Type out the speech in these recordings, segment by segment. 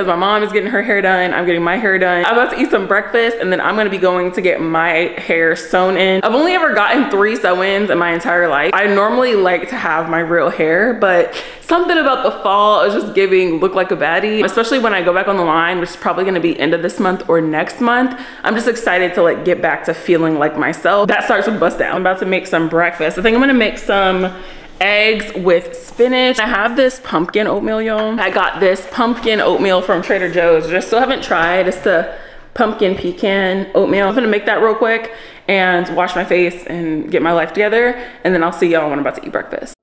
because my mom is getting her hair done. I'm getting my hair done. I'm about to eat some breakfast and then I'm gonna be going to get my hair sewn in. I've only ever gotten three sew-ins in my entire life. I normally like to have my real hair, but something about the fall is just giving look like a baddie, especially when I go back on the line, which is probably gonna be end of this month or next month. I'm just excited to like get back to feeling like myself. That starts with bust down. I'm about to make some breakfast. I think I'm gonna make some eggs with spinach. I have this pumpkin oatmeal, y'all. I got this pumpkin oatmeal from Trader Joe's, which I still haven't tried. It's the pumpkin pecan oatmeal. I'm gonna make that real quick and wash my face and get my life together. And then I'll see y'all when I'm about to eat breakfast.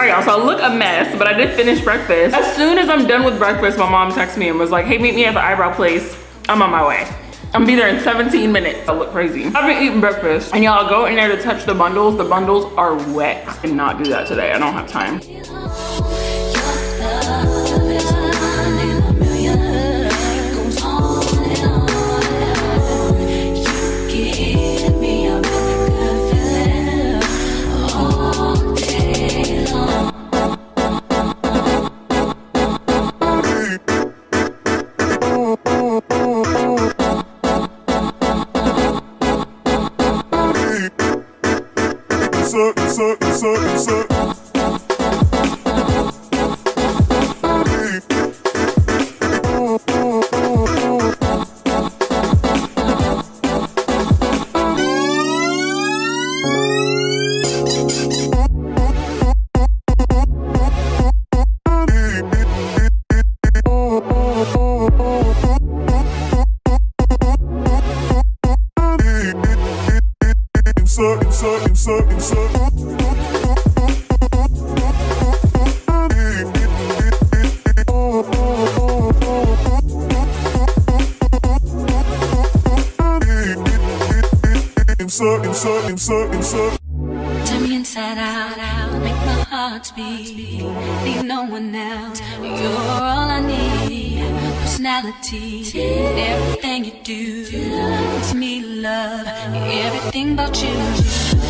All right, y'all, so I look a mess, but I did finish breakfast. As soon as I'm done with breakfast, my mom texted me and was like, hey, meet me at the eyebrow place. I'm on my way. I'm be there in 17 minutes. I look crazy. I've been eating breakfast and y'all go in there to touch the bundles. The bundles are wet. I cannot do that today. I don't have time. Turn me inside out, out, make my heart beat. No one else. You're all I need. Personality, everything you do. It's me, love, everything about you.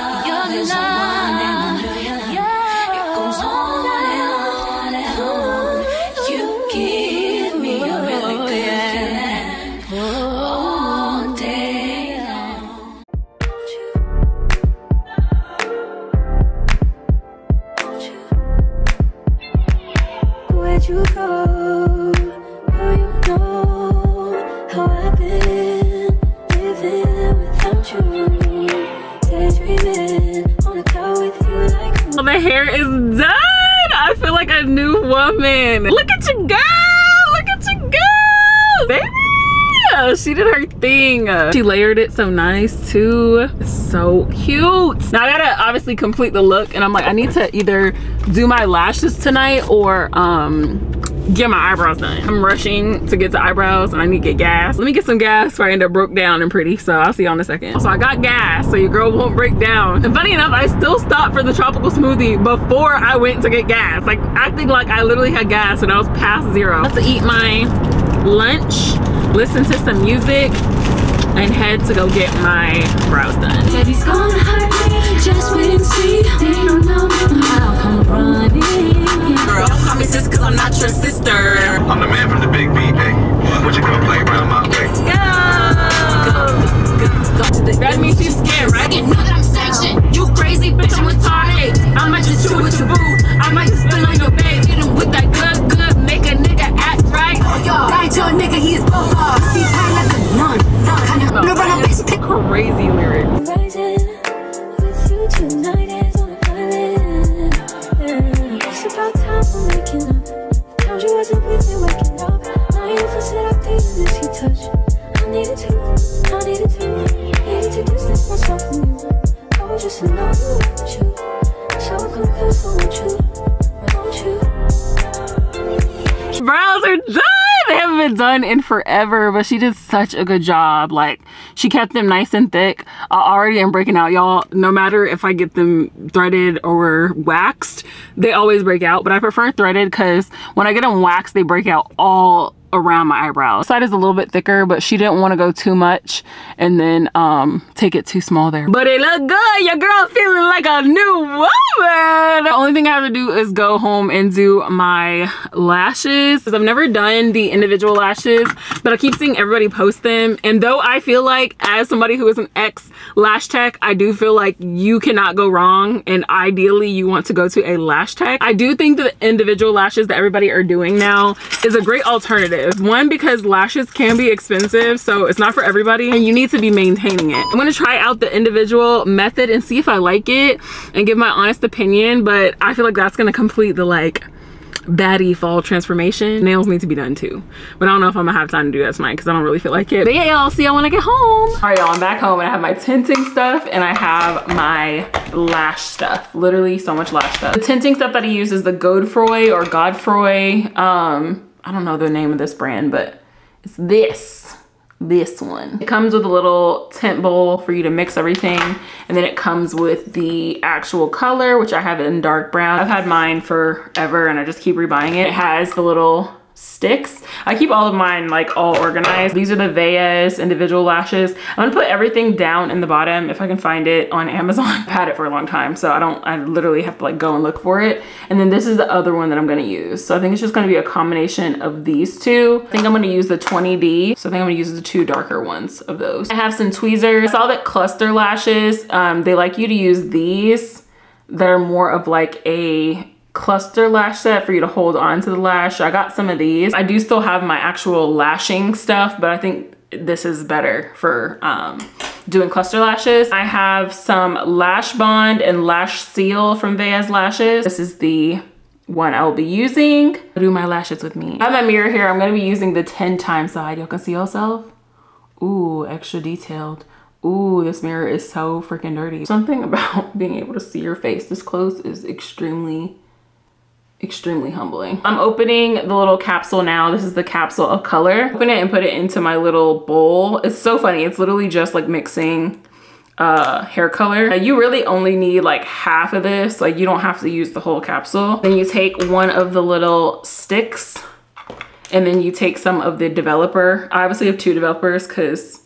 My hair is done. I feel like a new woman. Look at you go. Look at you go. Baby. She did her thing. She layered it so nice too. So cute. Now I gotta obviously complete the look and I'm like, I need to either do my lashes tonight or um get my eyebrows done. I'm rushing to get to eyebrows and I need to get gas. Let me get some gas before I end up broke down and pretty. So I'll see y'all in a second. So I got gas so your girl won't break down. And funny enough, I still stopped for the tropical smoothie before I went to get gas. Like acting like I literally had gas when I was past zero. Have to eat my lunch, listen to some music, and head to go get my brows done. Girl, don't call me sis cause I'm not your sister. I'm the man from the big B, hey. What you gonna play around my way? Haven't done in forever, but she did such a good job. Like she kept them nice and thick. I already am breaking out, y'all. No matter if I get them threaded or waxed, they always break out. But I prefer threaded because when I get them waxed, they break out all around my eyebrows. Side is a little bit thicker, but she didn't want to go too much and then um take it too small there. But it looked good. Your girl feeling like a new woman. The only thing I have to do is go home and do my lashes because I've never done the individual lashes, but I keep seeing everybody post them. And though I feel like as somebody who is an ex lash tech, I do feel like you cannot go wrong. And ideally you want to go to a lash tech. I do think that the individual lashes that everybody are doing now is a great alternative. One, because lashes can be expensive, so it's not for everybody and you need to be maintaining it. I'm gonna try out the individual method and see if I like it and give my honest opinion, but I feel like that's gonna complete the like baddie fall transformation. Nails need to be done too. But I don't know if I'm gonna have time to do that tonight because I don't really feel like it. But yeah, y'all see y'all when I get home. All right, y'all, I'm back home and I have my tinting stuff and I have my lash stuff. Literally so much lash stuff. The tinting stuff that I use is the Godefroy or Godfroy. Um, I don't know the name of this brand, but it's this this one. It comes with a little tint bowl for you to mix everything. And then it comes with the actual color, which I have in dark brown. I've had mine forever and I just keep rebuying it. It has the little sticks. I keep all of mine like all organized. These are the Veyes individual lashes. I'm gonna put everything down in the bottom if I can find it on Amazon. I've had it for a long time, so I don't, I literally have to like go and look for it. And then this is the other one that I'm gonna use. So I think it's just gonna be a combination of these two. I think I'm gonna use the 20D. So I think I'm gonna use the two darker ones of those. I have some tweezers. I saw that cluster lashes, um, they like you to use these that are more of like a cluster lash set for you to hold on to the lash. I got some of these. I do still have my actual lashing stuff, but I think this is better for um, doing cluster lashes. I have some Lash Bond and Lash Seal from Veyes Lashes. This is the one I will be using. Do my lashes with me. I have my mirror here. I'm gonna be using the 10 time side. Y'all can see yourself. Ooh, extra detailed. Ooh, this mirror is so freaking dirty. Something about being able to see your face this close is extremely extremely humbling. I'm opening the little capsule now. This is the capsule of color. Open it and put it into my little bowl. It's so funny. It's literally just like mixing uh, hair color. You really only need like half of this. Like you don't have to use the whole capsule. Then you take one of the little sticks and then you take some of the developer. I obviously have two developers because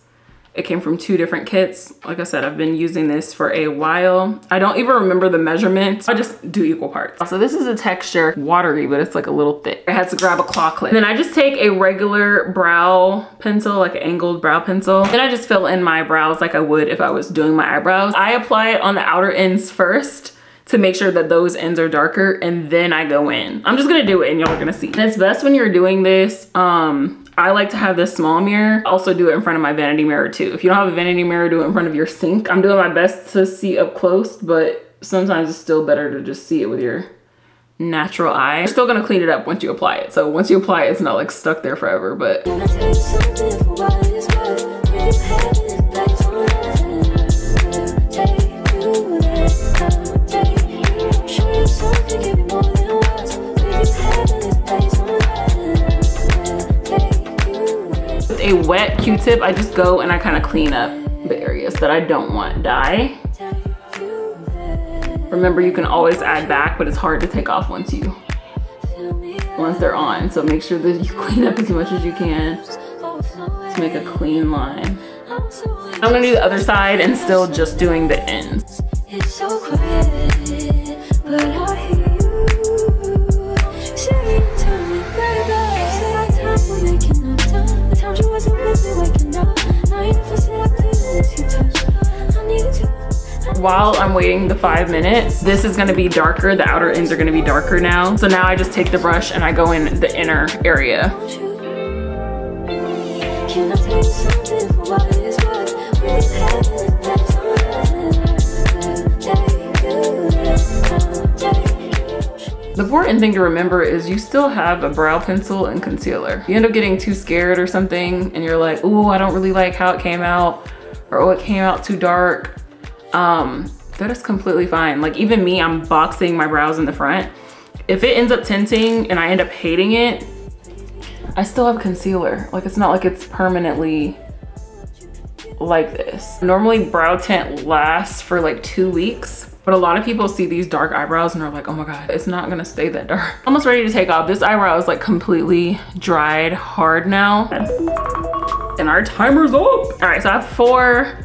it came from two different kits. Like I said, I've been using this for a while. I don't even remember the measurements. I just do equal parts. So this is a texture, watery, but it's like a little thick. I had to grab a claw clip. And then I just take a regular brow pencil, like an angled brow pencil. Then I just fill in my brows like I would if I was doing my eyebrows. I apply it on the outer ends first to make sure that those ends are darker and then I go in. I'm just gonna do it and y'all are gonna see. And it's best when you're doing this, um, I like to have this small mirror. Also do it in front of my vanity mirror too. If you don't have a vanity mirror, do it in front of your sink. I'm doing my best to see up close, but sometimes it's still better to just see it with your natural eye. You're still gonna clean it up once you apply it. So once you apply it, it's not like stuck there forever, but wet Q-tip, I just go and I kind of clean up the areas that I don't want dye. Remember, you can always add back, but it's hard to take off once you once they're on. So make sure that you clean up as much as you can to make a clean line. I'm gonna do the other side and still just doing the ends. While I'm waiting the five minutes, this is gonna be darker. The outer ends are gonna be darker now. So now I just take the brush and I go in the inner area. Can I tell you something for what it's worth? When you had it, that's on nothing. Take you there, take you. The important thing to remember is you still have a brow pencil and concealer. You end up getting too scared or something and you're like, oh, I don't really like how it came out or oh, it came out too dark. Um, that is completely fine. Like even me, I'm boxing my brows in the front. If it ends up tinting and I end up hating it, I still have concealer. Like it's not like it's permanently like this. Normally brow tint lasts for like two weeks, but a lot of people see these dark eyebrows and are like, oh my God, it's not gonna stay that dark. Almost ready to take off. This eyebrow is like completely dried hard now. And our timer's up. All right, so I have four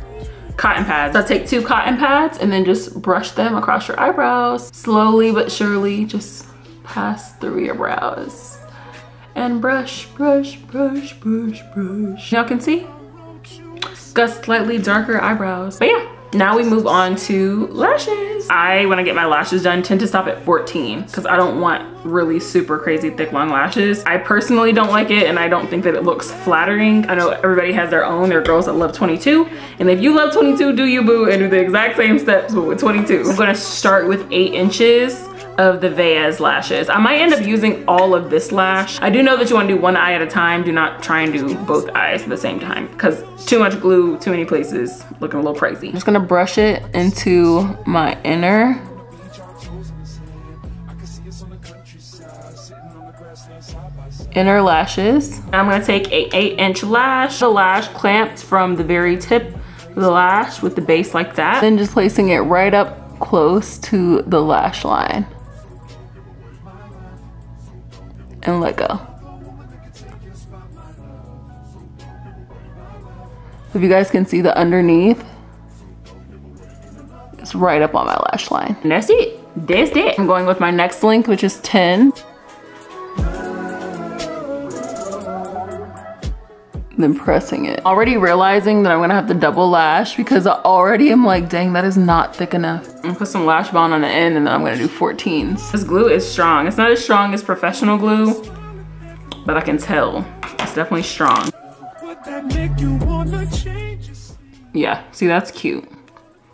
cotton pads. So take two cotton pads and then just brush them across your eyebrows. Slowly but surely, just pass through your brows. And brush, brush, brush, brush, brush. Y'all can see? Got slightly darker eyebrows. But yeah, now we move on to lashes. I, when I get my lashes done, tend to stop at 14 because I don't want really super crazy thick long lashes. I personally don't like it and I don't think that it looks flattering. I know everybody has their own. There are girls that love 22. And if you love 22, do you boo and do the exact same steps but with 22. I'm gonna start with eight inches of the Veyes lashes. I might end up using all of this lash. I do know that you wanna do one eye at a time. Do not try and do both eyes at the same time because too much glue, too many places, looking a little crazy. I'm just gonna brush it into my inner. Inner lashes. I'm gonna take a eight inch lash, the lash clamped from the very tip of the lash with the base like that. Then just placing it right up close to the lash line. And let go. If you guys can see the underneath, it's right up on my lash line. And that's it. That's it. I'm going with my next link, which is 10. Then pressing it. Already realizing that I'm gonna have to double lash because I already am like, dang, that is not thick enough. I'm gonna put some lash bond on the end and then I'm gonna do 14s. This glue is strong. It's not as strong as professional glue, but I can tell it's definitely strong. Yeah, see that's cute.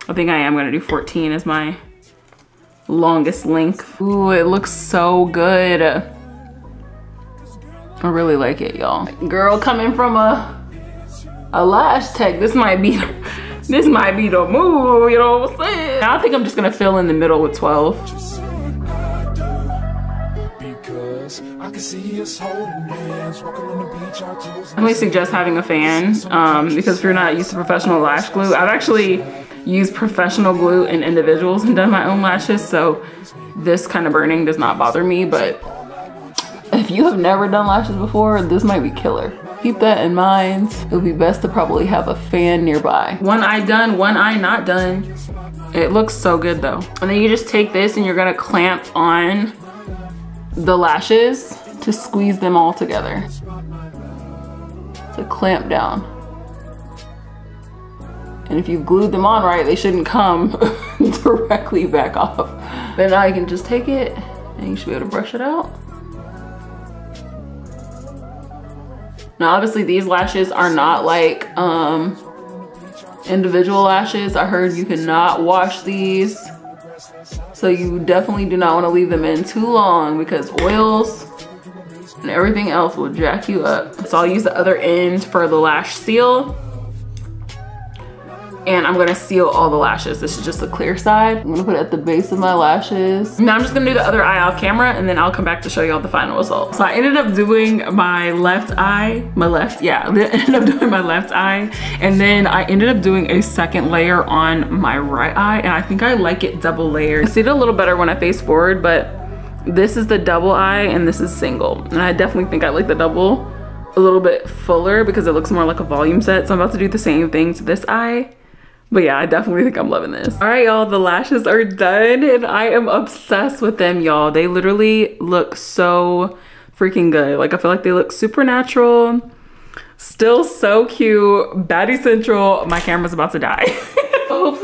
I think I am gonna do 14 as my longest length. Ooh, it looks so good. I really like it, y'all. Girl coming from a a lash tech, this might be this might be the move, you know what I'm saying? I think I'm just gonna fill in the middle with 12. I only suggest having a fan um, because if you're not used to professional lash glue, I've actually used professional glue in individuals and done my own lashes, so this kind of burning does not bother me, but if you have never done lashes before, this might be killer. Keep that in mind. It would be best to probably have a fan nearby. One eye done, one eye not done. It looks so good though. And then you just take this and you're gonna clamp on the lashes to squeeze them all together. So clamp down. And if you've glued them on right, they shouldn't come directly back off. Then now you can just take it and you should be able to brush it out. Now obviously these lashes are not like um, individual lashes. I heard you cannot wash these. So you definitely do not want to leave them in too long because oils and everything else will jack you up. So I'll use the other end for the lash seal and I'm gonna seal all the lashes. This is just the clear side. I'm gonna put it at the base of my lashes. Now I'm just gonna do the other eye off camera and then I'll come back to show you all the final result. So I ended up doing my left eye, my left, yeah, I ended up doing my left eye. And then I ended up doing a second layer on my right eye and I think I like it double layered. I see it a little better when I face forward, but this is the double eye and this is single. And I definitely think I like the double a little bit fuller because it looks more like a volume set. So I'm about to do the same thing to this eye but yeah, I definitely think I'm loving this. All right, y'all, the lashes are done and I am obsessed with them, y'all. They literally look so freaking good. Like, I feel like they look super natural. Still so cute. Baddie Central. My camera's about to die.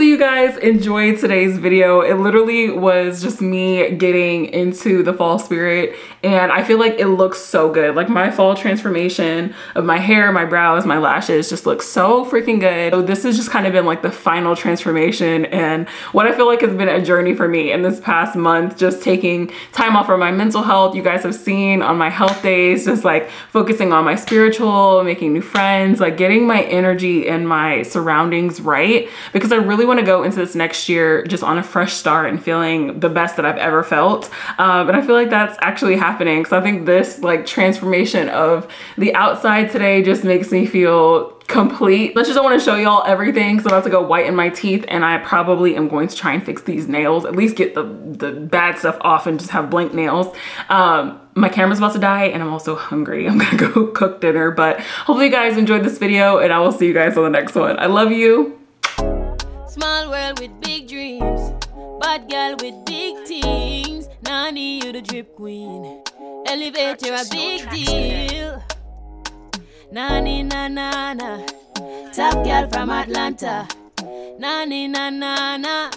hopefully you guys enjoyed today's video. It literally was just me getting into the fall spirit and I feel like it looks so good. Like my fall transformation of my hair, my brows, my lashes just look so freaking good. So this has just kind of been like the final transformation and what I feel like has been a journey for me in this past month, just taking time off for my mental health. You guys have seen on my health days, just like focusing on my spiritual, making new friends, like getting my energy and my surroundings right because I really want to go into this next year just on a fresh start and feeling the best that I've ever felt. Um, and I feel like that's actually happening. So I think this like transformation of the outside today just makes me feel complete. Let's just I want to show y'all everything. So I'm about to go whiten my teeth and I probably am going to try and fix these nails, at least get the, the bad stuff off and just have blank nails. Um, my camera's about to die and I'm also hungry. I'm gonna go cook dinner, but hopefully you guys enjoyed this video and I will see you guys on the next one. I love you. Bad girl with big things. Nani, you the drip queen. Elevator a big deal. Nani na na na. Top girl from Atlanta. Nani na na na.